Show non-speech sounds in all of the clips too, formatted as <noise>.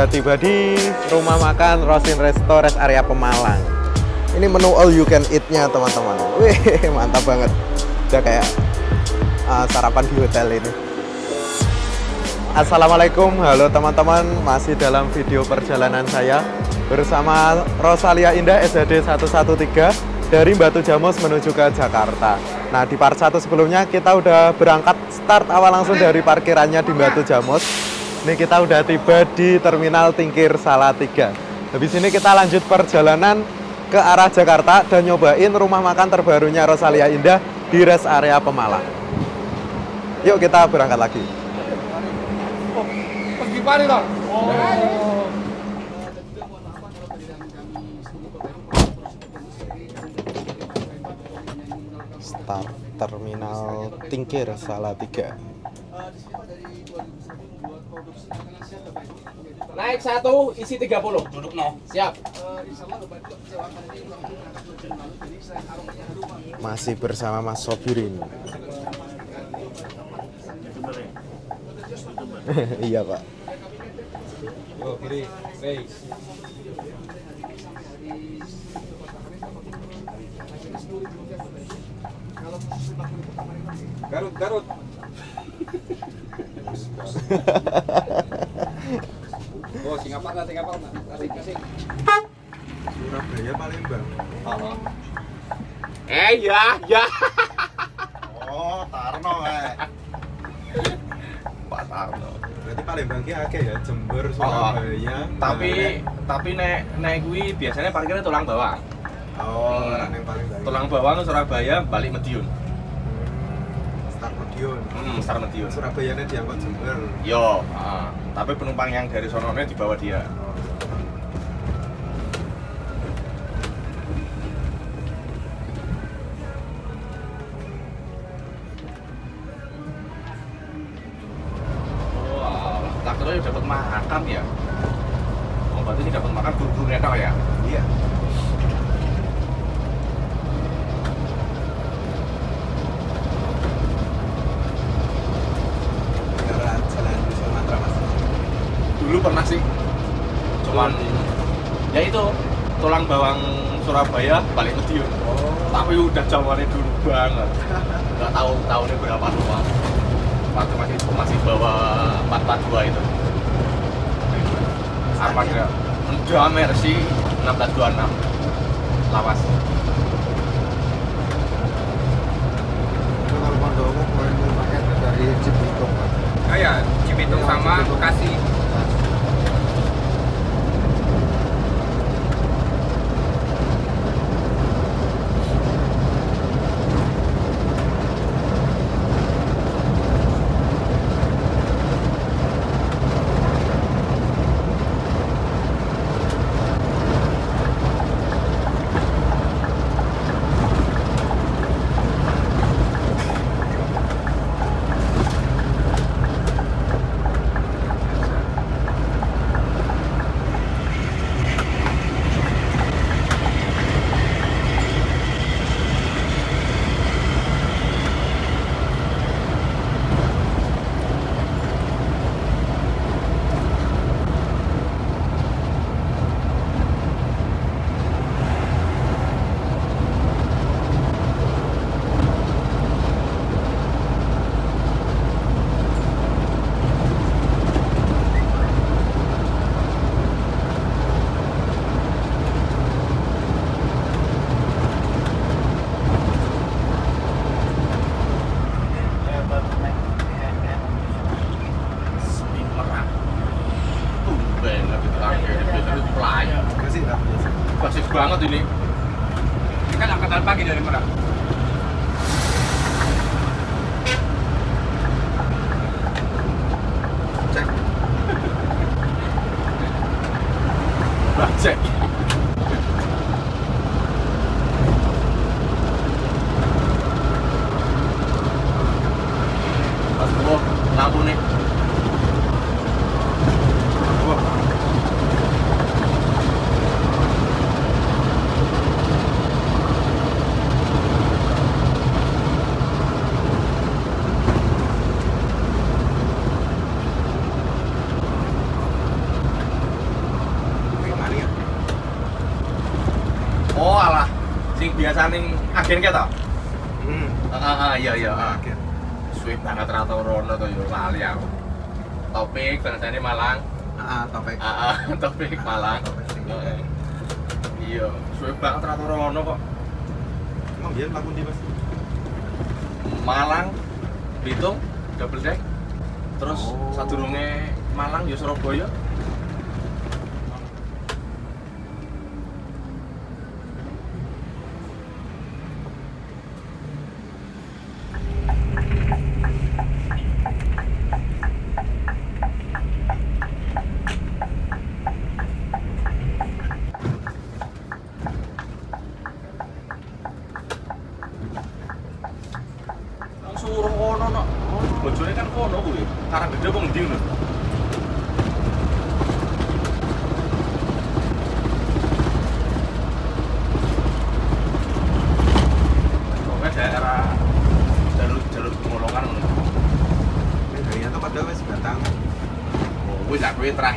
sekarang udah tiba di rumah makan Rosin Resto Rest Area Pemalang. Ini menu all you can eat-nya teman-teman. Wih, <laughs> mantap banget. Udah kayak uh, sarapan di hotel ini. Assalamualaikum, halo teman-teman. Masih dalam video perjalanan saya bersama Rosalia Indah SHD 113 dari Batu Jamus menuju ke Jakarta. Nah, di part 1 sebelumnya kita udah berangkat start awal langsung dari parkirannya di Batu Jamus. Ini kita udah tiba di Terminal Tingkir Salatiga. Habis ini kita lanjut perjalanan ke arah Jakarta dan nyobain rumah makan terbarunya Rosalia Indah di rest area Pemalang. Yuk kita berangkat lagi. Start Terminal Tingkir Salatiga. Naik satu, isi 30. Duduk no. Siap. Masih bersama Mas Sobirin. <laughs> iya pak. Yo, kiri. Face. Garut, Garut. <laughs> <laughs> oh, Singapura, Singapura, kasih, kasih. Surabaya Palembang. Eh, ya, ya. Oh Tarno eh. <laughs> Pak Tarno. Berarti Palembang ki akeh ya Jember, Oh, Surabaya. tapi tapi nek nek gue biasanya parkirnya tulang bawang oh Hmm. paling tulang bawang Surabaya balik Start Madiun. hmm, Star Medion Surabaya ini diangkut Jember. yo ah. tapi penumpang yang dari sononya dibawa dia Balik Medion Oh. tapi udah zamannya dulu banget. Nggak tahu tahunnya berapa lupa waktu masih masih bawa 442 itu. Armada. Udah Mercy 1626 lawas. Itu kalau mau pakai dari Cibitung Pak. Oh ya, Cibitung sama Bekasi. unit ya. Oh alah, sing biasa nih, agen kita. Banget rata rono to yo lali aku topik bangsane Malang Ah, topik. ah ah, <laughs> topik Malang Heeh. iya suwe banget rata rono kok Emang biar lakon di Mas? Malang Bitung double deck terus Oh. sadurunge Malang ya Surabaya Nang suruh kono no. Bojone kan kono kuwi. Karang gede apa ngendi ngono? Pokoknya daerah jalur jalur pengolongan ngono. Eh, ternyata pada wes batang. Oh, kuwi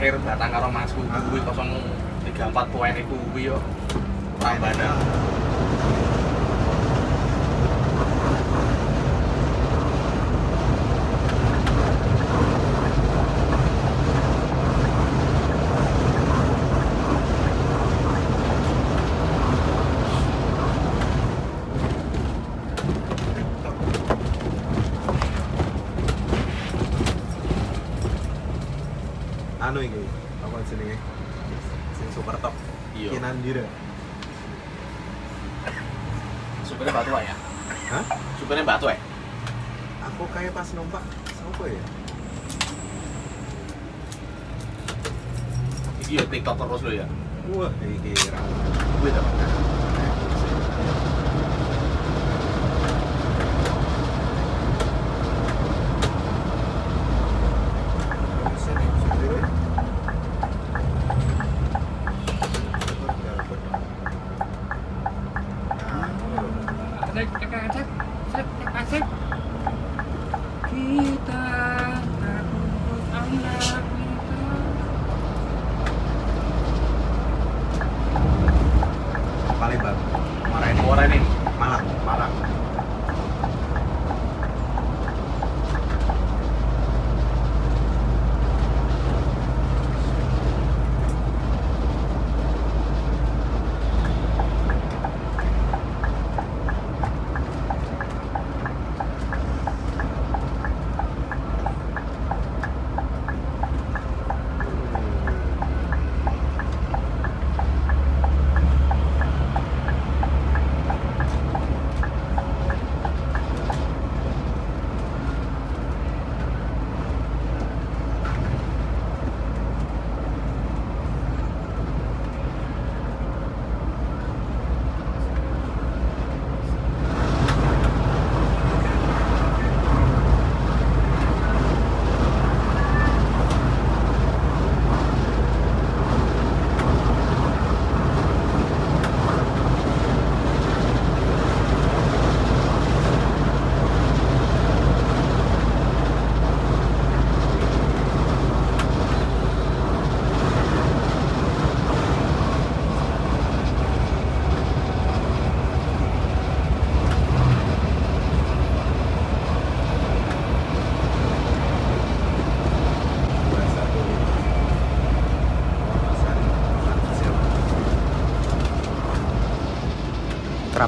terakhir datang karo masku kuwi 034 poin iku kuwi yo. Anu iki, apa jenenge? Sing super top. Iya. Kinandira. Supirnya batu ya. Hah? Supirnya batu ya. Aku kayak pas numpak siapa ya? Iki ya TikTok terus lo ya. Wah, iki ra. Kuwi to.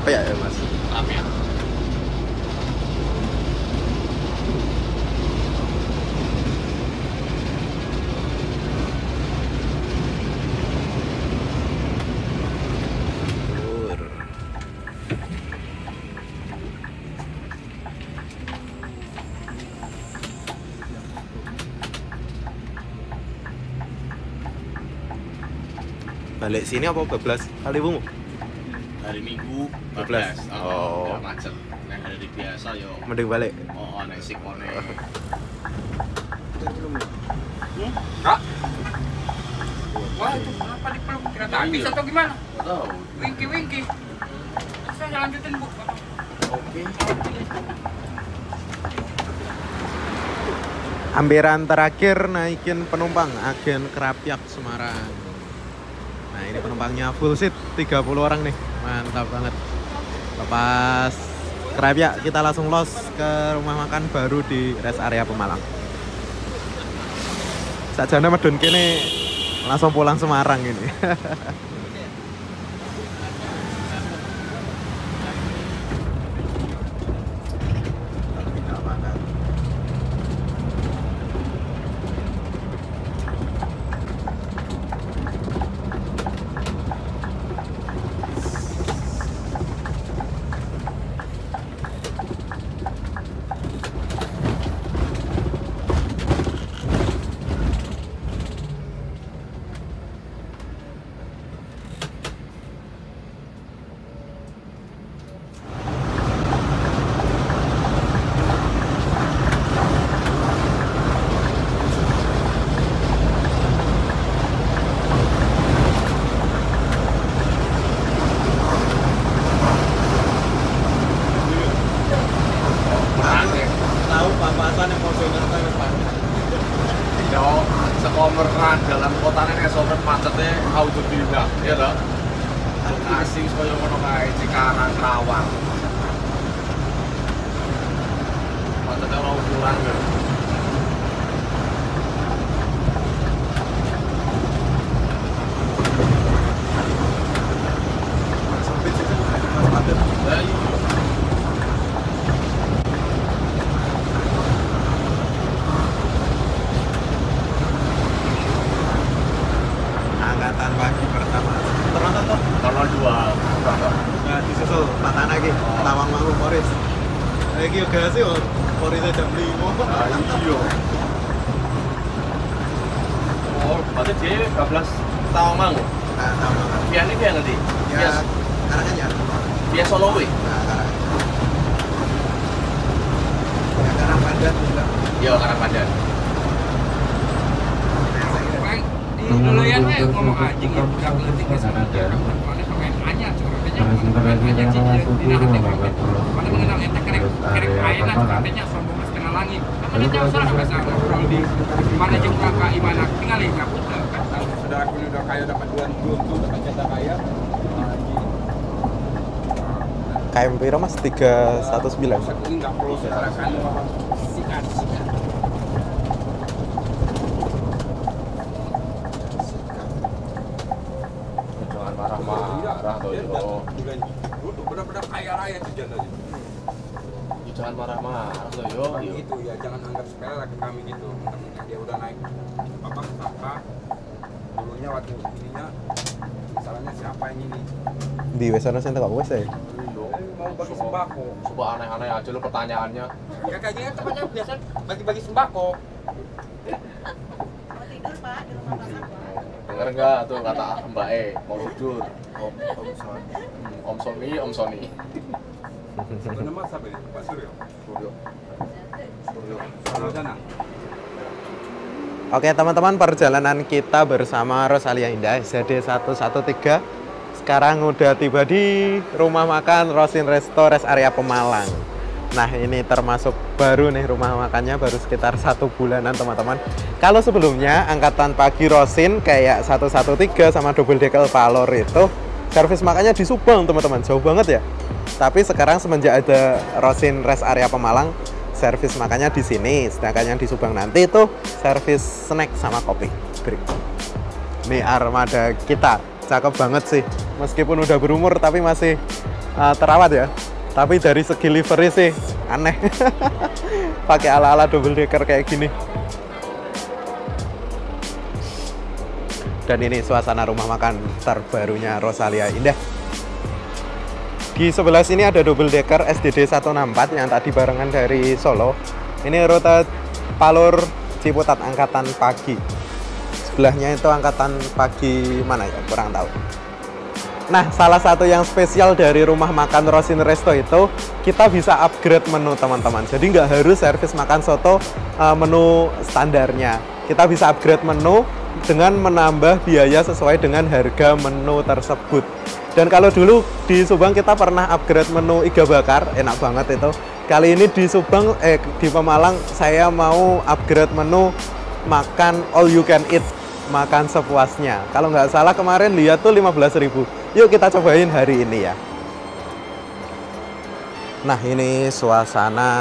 Kenapa ya, ya Mas? Rame ya. Balik sini apa bablas kali bungu? Hari Minggu 12. 12. Oh. ya macet. Nek hari biasa yo Mending balik. oh nek sikone. Kak. Wah, itu kenapa dipeluk? Kira tak habis atau gimana? Enggak tahu. Wingki, wingki. Saya lanjutin, Bu. Oke. Ambiran terakhir naikin penumpang agen Kerapiak Semarang. Nah ini penumpangnya full seat 30 orang nih, mantap banget. Lepas Grab ya kita langsung los ke rumah makan baru di rest area Pemalang. Sajana medun kini langsung pulang Semarang ini <laughs> tahu papasan yang mau dengar Yo, sekomeran dalam kota ini sobat macetnya auto tidak, ya toh? Asing kaya ngono kae Cikarang Rawang. Macetnya ora ukuran ya. Lah iya. angkatan pagi pertama ternyata toh Kalau dua, nah, disusul matan lagi Tawang Mangu Poris lagi juga sih oh, Porisnya jam 5 Nah, iya. Oh, berarti dia 12 tahun mang. nah Tawang Mangu Via ini via nanti. ya Via, Karanganyar via Solo wih. nah Karang ya Karang Pandan juga. Iya, karena di nelayan we ngomong anjing ya ke sana dia kaget mana mengenal ente kerek kerek ayeuna katanya sombong setengah langit mana jauh salah bahasa ngobrol di mana jeung kakak imana tinggal di kaputa kan saudara aku udah kaya dapat duan belum tuh dapat jatah kaya KM Piro mas. 319 Aku ini nggak perlu Jangan marah-marah tuh. yo. benar-benar kaya raya tuh janda Jangan marah-marah tuh yo. yo. gitu ya jangan anggap sepele lagi kami gitu dia udah naik apa apa dulunya waktu ininya misalnya siapa yang ini di Wesana Center kok wes ya Iya. mau bagi sembako Coba aneh-aneh aja lo pertanyaannya. ya kayak gini temannya biasa bagi-bagi sembako Mau tidur pak di rumah. Dengar nggak tuh kata Mbak E mau tidur. Om Om Sony. Om Sony, Om Sony. sebenarnya Pak Suryo Suryo. Suryo. Suryo Danang Oke teman-teman perjalanan kita bersama Rosalia Indah ZD 113 sekarang udah tiba di rumah makan Rosin Resto Rest Area Pemalang Nah ini termasuk baru nih rumah makannya baru sekitar satu bulanan teman-teman Kalau sebelumnya angkatan pagi Rosin kayak 113 sama double decker Palor itu servis makannya di Subang teman-teman. Jauh banget ya. Tapi sekarang semenjak ada Rosin Rest Area Pemalang servis makannya di sini. Sedangkan yang di Subang nanti itu servis snack sama kopi. Break. Ini armada kita. Cakep banget sih. Meskipun udah berumur tapi masih uh, terawat ya. Tapi dari segi livery sih aneh. <laughs> Pakai ala-ala double decker kayak gini dan ini suasana rumah makan terbarunya Rosalia Indah di sebelah sini ada double decker SDD 164 yang tadi barengan dari Solo. Ini rute Palur Ciputat angkatan pagi. Sebelahnya itu angkatan pagi mana ya? Kurang tahu. Nah, salah satu yang spesial dari rumah makan Rosin Resto itu kita bisa upgrade menu teman-teman. Jadi nggak harus servis makan soto uh, menu standarnya. Kita bisa upgrade menu dengan menambah biaya sesuai dengan harga menu tersebut. Dan kalau dulu di Subang kita pernah upgrade menu iga bakar, enak banget itu. Kali ini di Subang, eh di Pemalang saya mau upgrade menu makan all you can eat, makan sepuasnya. Kalau nggak salah kemarin lihat tuh 15.000. Yuk kita cobain hari ini ya. Nah ini suasana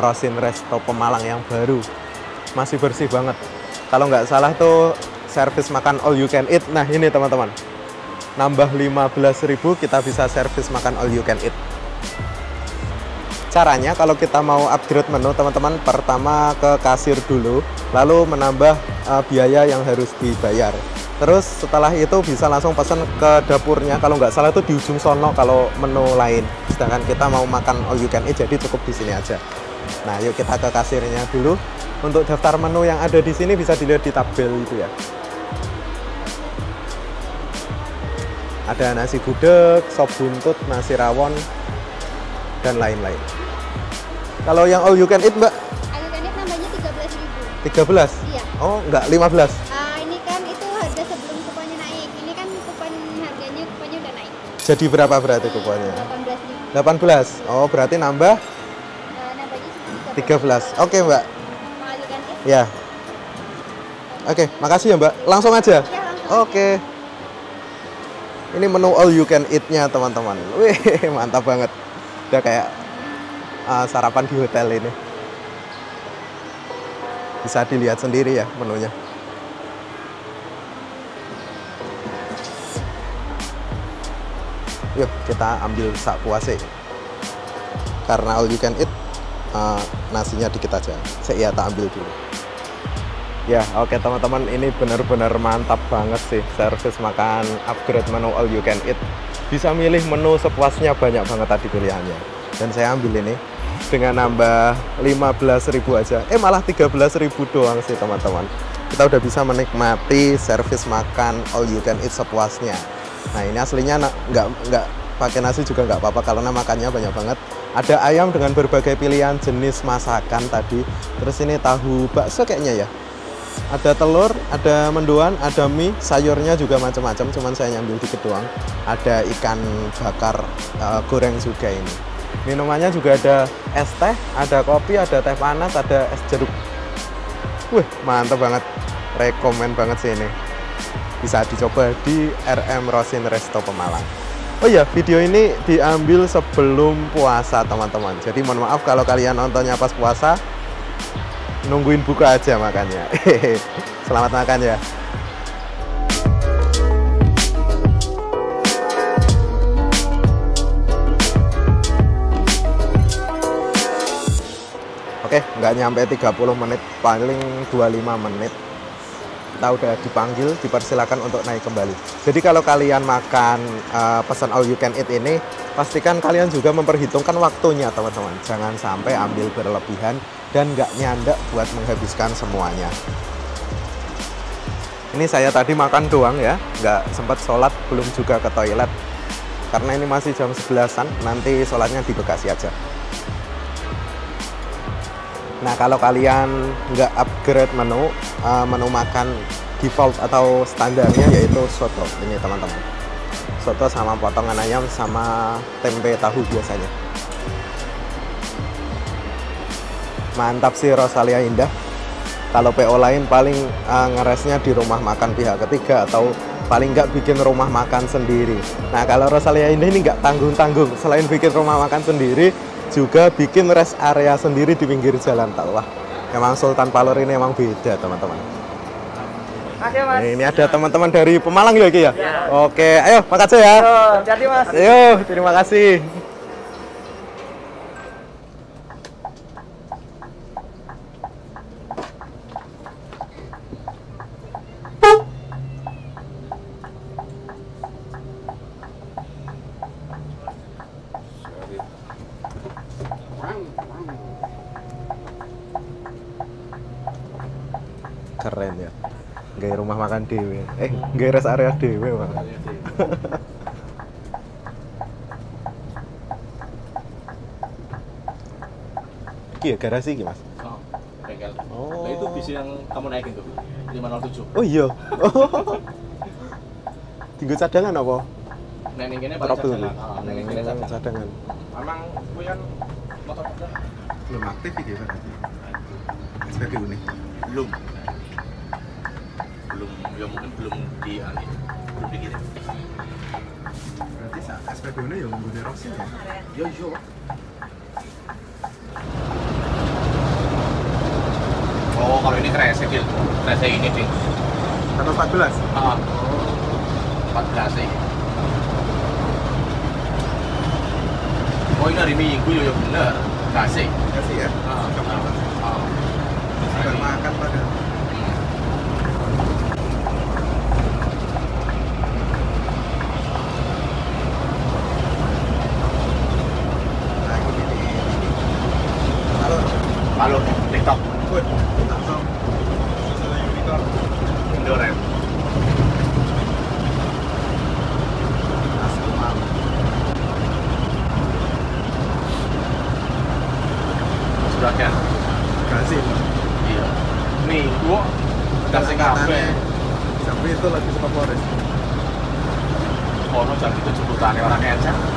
Rosin Resto Pemalang yang baru. Masih bersih banget. Kalau nggak salah tuh servis makan all you can eat. Nah ini teman-teman. Nambah 15.000 kita bisa servis makan all you can eat. Caranya kalau kita mau upgrade menu teman-teman Pertama ke kasir dulu Lalu menambah uh, biaya yang harus dibayar Terus setelah itu bisa langsung pesan ke dapurnya. Kalau nggak salah itu di ujung sono kalau menu lain. Sedangkan kita mau makan all you can eat jadi cukup di sini aja. Nah, yuk kita ke kasirnya dulu. Untuk daftar menu yang ada di sini bisa dilihat di tabel itu ya. Ada nasi gudeg, sop buntut, nasi rawon, dan lain-lain. Kalau yang all you can eat, Mbak, All you can eat nambahnya 13.000. 13? Iya. Oh, nggak 15? Jadi berapa berarti kuponnya? 18.000. 18. Oh, berarti nambah Ah, nambahnya cuma 13. Oke, Mbak. Mau all you can eat? Ya. Oke, makasih ya, Mbak. Langsung aja. Ya, langsung. Oke. Ini menu all you can eat-nya, teman-teman. Wih, <laughs> mantap banget. Udah kayak uh, sarapan di hotel ini. Bisa dilihat sendiri ya menunya. Yuk, kita ambil sak puase. Karena all you can eat, uh, nasinya dikit aja. Saya iya tak ambil dulu. Ya, oke teman-teman, ini benar-benar mantap banget sih servis makan upgrade menu all you can eat. Bisa milih menu sepuasnya banyak banget tadi pilihannya. Dan saya ambil ini dengan nambah 15.000 aja. Eh malah 13.000 doang sih teman-teman. Kita udah bisa menikmati servis makan all you can eat sepuasnya. Nah, ini aslinya nggak nggak pakai nasi juga nggak apa-apa karena makannya banyak banget. Ada ayam dengan berbagai pilihan jenis masakan tadi. Terus ini tahu bakso kayaknya ya ada telur, ada mendoan, ada mie, sayurnya juga macam-macam, cuman saya nyambil dikit doang. Ada ikan bakar eh, goreng juga ini. Minumannya juga ada es teh, ada kopi, ada teh panas, ada es jeruk. Wih, mantap banget. Rekomen banget sih ini. Bisa dicoba di RM Rosin Resto Pemalang. Oh iya, video ini diambil sebelum puasa, teman-teman. Jadi mohon maaf kalau kalian nontonnya pas puasa, nungguin buka aja makannya. <laughs> Selamat makan ya. Oke, nggak nyampe 30 menit, paling 25 menit. Kita udah dipanggil, dipersilakan untuk naik kembali. Jadi kalau kalian makan eh, pesan all you can eat ini, pastikan kalian juga memperhitungkan waktunya teman-teman. Jangan sampai ambil berlebihan dan nggak nyandak buat menghabiskan semuanya. Ini saya tadi makan doang ya, nggak sempat sholat, belum juga ke toilet. Karena ini masih jam 11-an, nanti sholatnya di Bekasi aja. Nah kalau kalian nggak upgrade menu, eh, menu makan default atau standarnya yaitu soto ini teman-teman. Soto sama potongan ayam sama tempe tahu biasanya. Mantap sih Rosalia Indah. Kalau PO lain paling eh, ngeresnya di rumah makan pihak ketiga atau paling nggak bikin rumah makan sendiri. Nah kalau Rosalia Indah ini nggak tanggung-tanggung. Selain bikin rumah makan sendiri, juga bikin rest area sendiri di pinggir jalan. Tahu lah, emang Sultan Palor ini emang beda teman-teman. Makasih mas. Nah, ini ada teman-teman dari Pemalang ya Ki ya? Oke, ayo makasih ya. Jadi mas. Ayo, terima kasih. Keren ya. Gaya rumah makan dewe. Gaya rest area dewe malah. Iki ya garasi iki, Mas. Oh, bengkel. Oh. Nah, itu bis yang kamu naikin tuh. 507. Oh iya. Tinggu cadangan apa? Nah, ini kene Trouble. cadangan. Ah, nah, ini kene Hmm, cadangan. cadangan. Memang kuwi kan motor Belum aktif iki. SPBU nih. belum. Belum, Oh, kalau ini kresek ya. Kresek ini, sih. 114? 14? Ah. Oh. Eh. sih. Oh, ini hari Minggu, Jojo bener. Kasih. Kasih ya? Ah. Kamar makan pada. Halo, TikTok. Good. Langsung. Sudah unicorn. Indoren. Nasi lemak. Sudah kan? Kasih. Iya. Kasih kafe. Sampai itu lagi suka Polres. Kono jam itu jemputannya orang enceng.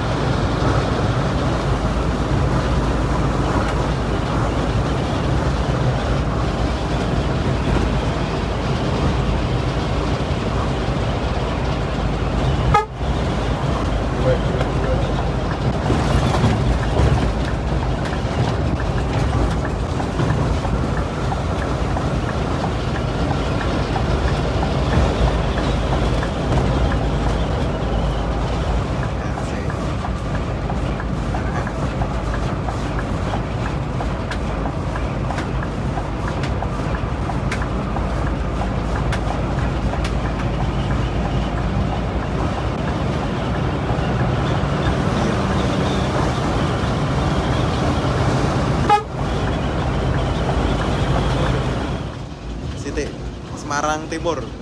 Semarang Timur. Ini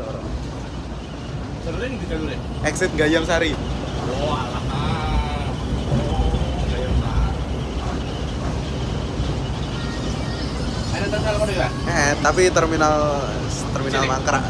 di jalur. Exit Gayam Sari. Oh, alah. Ada kode ya? Eh, tapi terminal terminal. Mangkrak.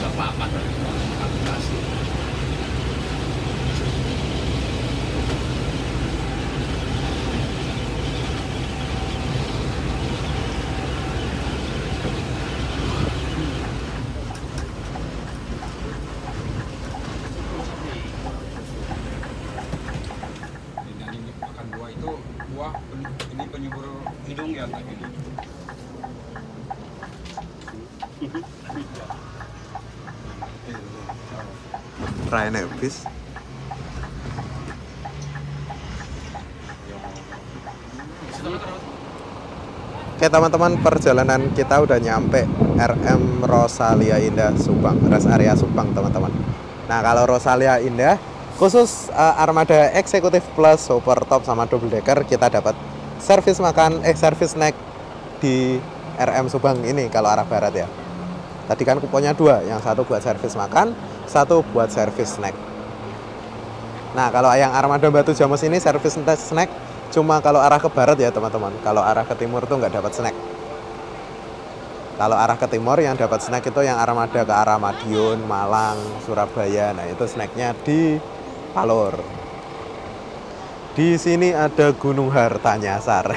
Gak apa-apa dari aplikasi. Dan ini makan buah itu buah pen- ini penyubur hidung ya kayak gini. Ryan Ebis. Oke teman-teman perjalanan kita udah nyampe RM Rosalia Indah Subang rest area Subang teman-teman Nah kalau Rosalia Indah khusus eh, armada eksekutif plus super top sama double decker kita dapat servis makan eh servis snack di RM Subang ini kalau arah barat ya Tadi kan kuponnya dua, yang satu buat servis makan, satu buat servis snack. Nah, kalau yang armada Batu Jamus ini servis snack cuma kalau arah ke barat ya teman-teman. Kalau arah ke timur tuh nggak dapat snack. Kalau arah ke timur yang dapat snack itu yang armada ke arah Madiun, Malang, Surabaya. Nah, itu snacknya di Palur. Di sini ada Gunung Hartanyasar.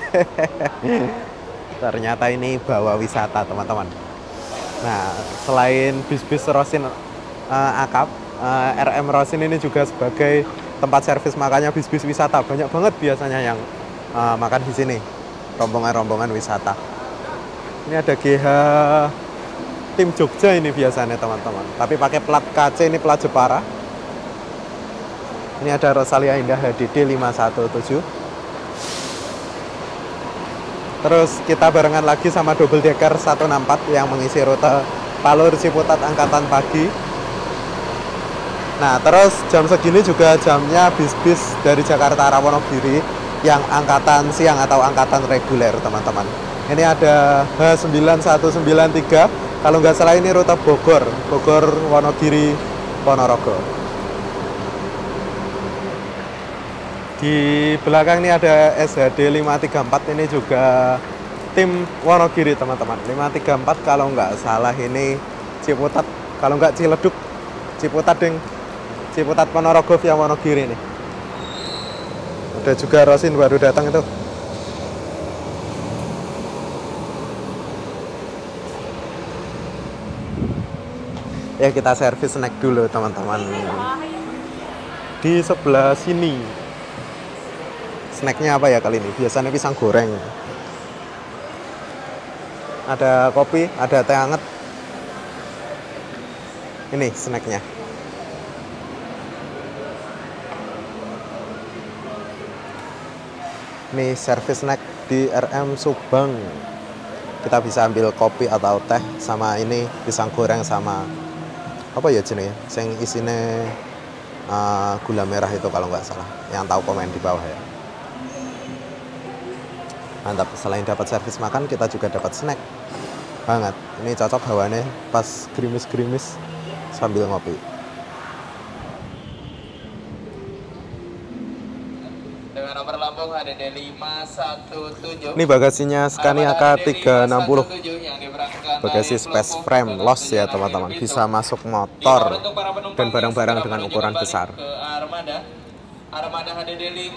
<laughs> Ternyata ini bawa wisata teman-teman. Nah, selain bis-bis Rosin eh, Akap, eh, RM Rosin ini juga sebagai tempat servis makannya bis-bis wisata. Banyak banget biasanya yang eh, makan di sini. Rombongan-rombongan wisata. Ini ada GH tim Jogja ini biasanya teman-teman. Tapi pakai plat KC ini plat Jepara. Ini ada Rosalia Indah HDD 517. Terus kita barengan lagi sama double decker 164 yang mengisi rute Palur Ciputat angkatan pagi. Nah, terus jam segini juga jamnya bis-bis dari Jakarta arah Wonogiri yang angkatan siang atau angkatan reguler, teman-teman. Ini ada H9193. Kalau nggak salah ini rute Bogor, Bogor Wonogiri Ponorogo. Di belakang ini ada SHD 534 ini juga tim Wonogiri teman-teman. 534 kalau nggak salah ini Ciputat, kalau nggak Ciledug, Ciputat ding, Ciputat Ponorogo via Wonogiri ini Ada juga Rosin baru datang itu. Ya kita servis snack dulu teman-teman. Di sebelah sini. Snacknya apa ya kali ini? Biasanya pisang goreng. Ada kopi, ada teh hangat Ini snacknya. Ini servis snack di RM Subang. Kita bisa ambil kopi atau teh sama ini pisang goreng sama apa ya jenisnya? Yang isinya uh, gula merah itu kalau nggak salah. Yang tahu komen di bawah ya. Mantap. Selain dapat servis makan, kita juga dapat snack. Banget. Ini cocok hawannya pas gerimis-gerimis sambil ngopi. Ini bagasinya Scania K360. Bagasi space frame loss ya teman-teman. Bisa masuk motor dan barang-barang dengan ukuran besar.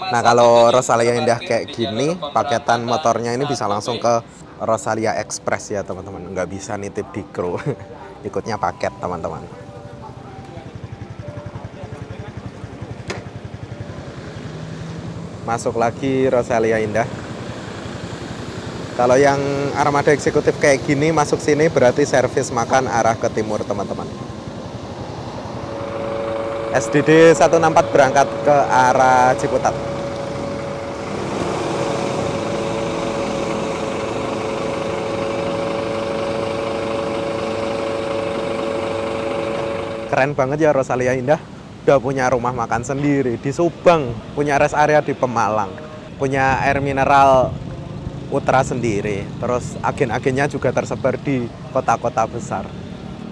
Nah kalau Rosalia Indah kayak gini, paketan motornya ini bisa langsung ke Rosalia Express ya teman-teman. Nggak bisa nitip di kru. <laughs> Ikutnya paket teman-teman. Masuk lagi Rosalia Indah. Kalau yang armada eksekutif kayak gini masuk sini berarti servis makan arah ke timur teman-teman. SDD 164 berangkat ke arah Ciputat. Keren banget ya Rosalia Indah. Udah punya rumah makan sendiri di Subang, punya rest area di Pemalang, punya air mineral Utra sendiri. Terus agen-agennya juga tersebar di kota-kota besar.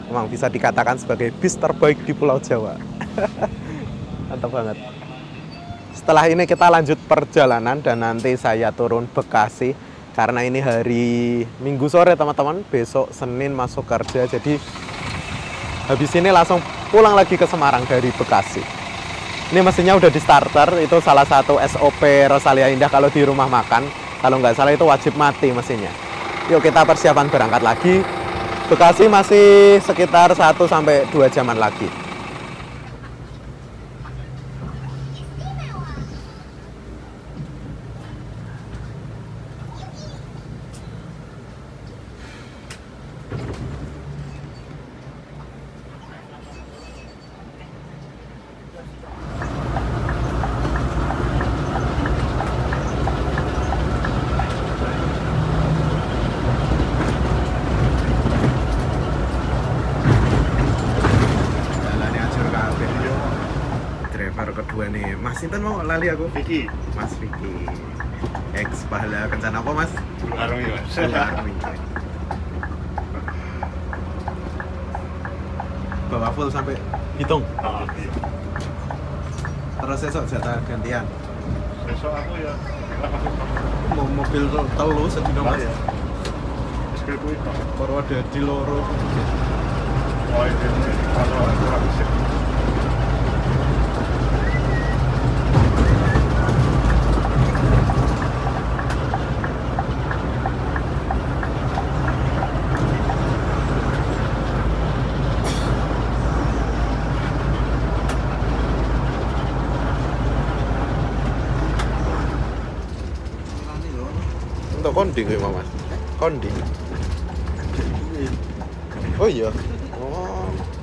Memang bisa dikatakan sebagai bis terbaik di Pulau Jawa. <laughs> Mantap banget. Setelah ini kita lanjut perjalanan dan nanti saya turun Bekasi karena ini hari Minggu sore teman-teman. Besok Senin masuk kerja jadi habis ini langsung pulang lagi ke Semarang dari Bekasi. Ini mesinnya udah di starter, itu salah satu SOP Rosalia Indah kalau di rumah makan. Kalau nggak salah itu wajib mati mesinnya. Yuk kita persiapan berangkat lagi. Bekasi masih sekitar 1 sampai 2 jaman lagi. Jalannya acur kabeh yo. Driver kedua nih, Mas Sinten mau lali aku? Vicky, Mas Vicky. Ex pahala kencana apa Mas? Bulu ya mas. Iya, Army. Bawa full sampai hitung. Ah, iya. Terus esok jatah gantian. Besok aku ya, Mau mobil tel- telu sedina Mas. ya. Baru ada di loro. Wah ini kalau kurang sip. Kondi kuwi Mas. Kondi. Oh iya. Oh.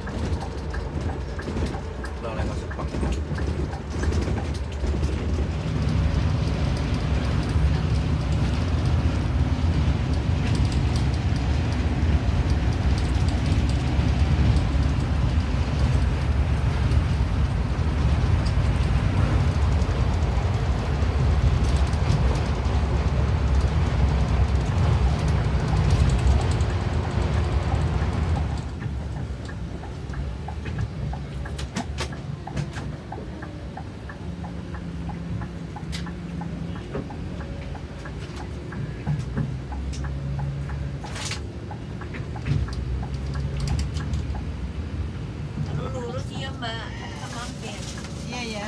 lurus iya mbak kita mampir iya ya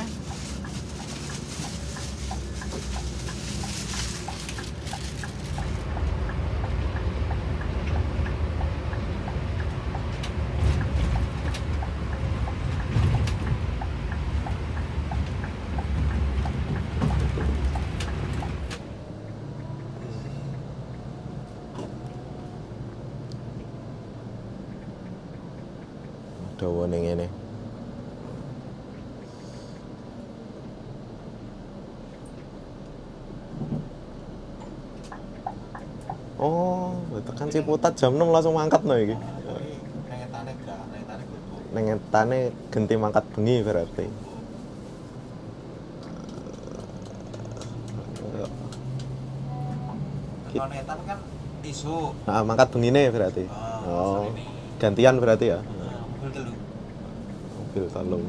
dawane ngene. Oh, tekan Ciputat jam 6 langsung mangkat no iki. Gobo. Nengetane genti mangkat bengi berarti. Kalau kan isu. Nah, mangkat bengine berarti. Oh, gantian berarti ya. Mobil.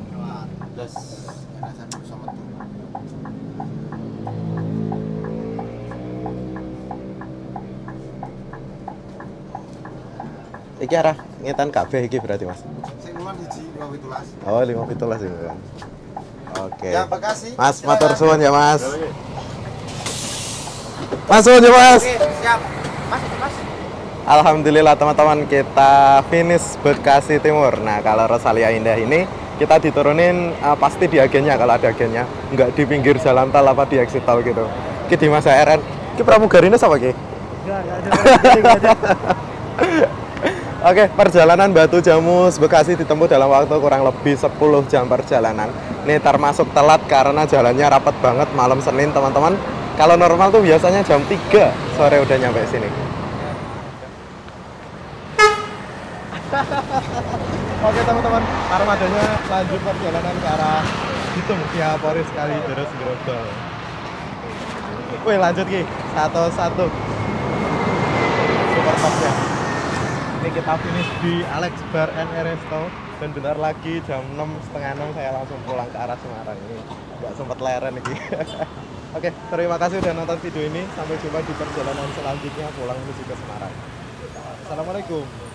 Iki arah ngetan kabeh iki berarti, Mas. Sing ngomong siji 217. Oh, 5 sih kan. Oke. Ya, Bekasi. Mas, matur suwun ya, Mas. Mas suwun ya, Mas. Oke, siap. Alhamdulillah teman-teman kita finish Bekasi Timur. Nah kalau Rosalia Indah ini kita diturunin uh, pasti di agennya kalau ada agennya, nggak di pinggir jalan tol apa di exit tol gitu. Ki di masa RN. Ki pramugarinya sama ki? <laughs> Oke, perjalanan Batu Jamus Bekasi ditempuh dalam waktu kurang lebih 10 jam perjalanan. Ini termasuk telat karena jalannya rapat banget malam Senin, teman-teman. Kalau normal tuh biasanya jam 3 sore udah nyampe sini. Oke teman-teman, armadanya lanjut perjalanan ke arah Bitung via Polres kali terus Grogol. Wih lanjut Ki, satu-satu. Super top ya. Ini kita finish di Alex Bar and Resto dan bentar lagi jam 6 setengah 6 saya langsung pulang ke arah Semarang ini. Nggak sempat leren lagi. <laughs> Oke, terima kasih udah nonton video ini. Sampai jumpa di perjalanan selanjutnya pulang menuju ke Semarang. Assalamualaikum.